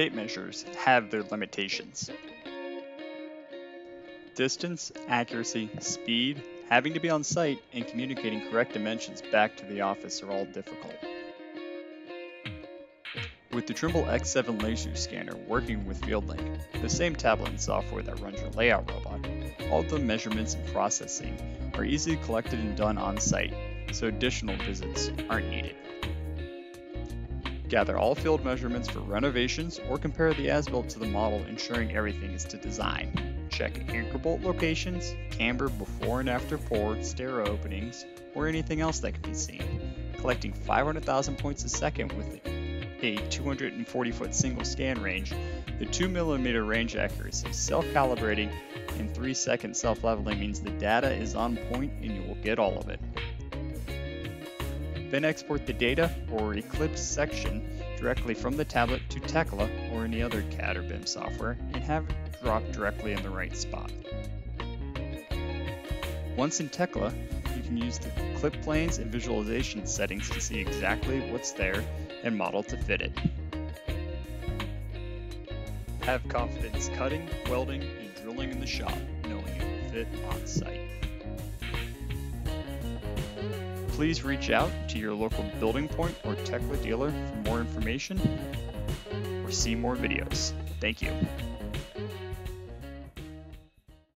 tape measures have their limitations. Distance, accuracy, speed, having to be on site, and communicating correct dimensions back to the office are all difficult. With the Trimble X7 laser scanner working with FieldLink, the same tablet and software that runs your layout robot, all the measurements and processing are easily collected and done on site, so additional visits aren't needed. Gather all field measurements for renovations or compare the as-built to the model ensuring everything is to design. Check anchor bolt locations, camber before and after pour, stair openings, or anything else that can be seen. Collecting 500,000 points a second with a 240 foot single scan range, the 2mm range accuracy, self calibrating, and 3 second self leveling means the data is on point and you will get all of it. Then export the data or Eclipse section directly from the tablet to Tekla or any other CAD or BIM software and have it drop directly in the right spot. Once in Tekla, you can use the clip planes and visualization settings to see exactly what's there and model to fit it. Have confidence cutting, welding, and drilling in the shop, knowing it will fit on site. Please reach out to your local BuildingPoint or Tekla dealer for more information or see more videos. Thank you.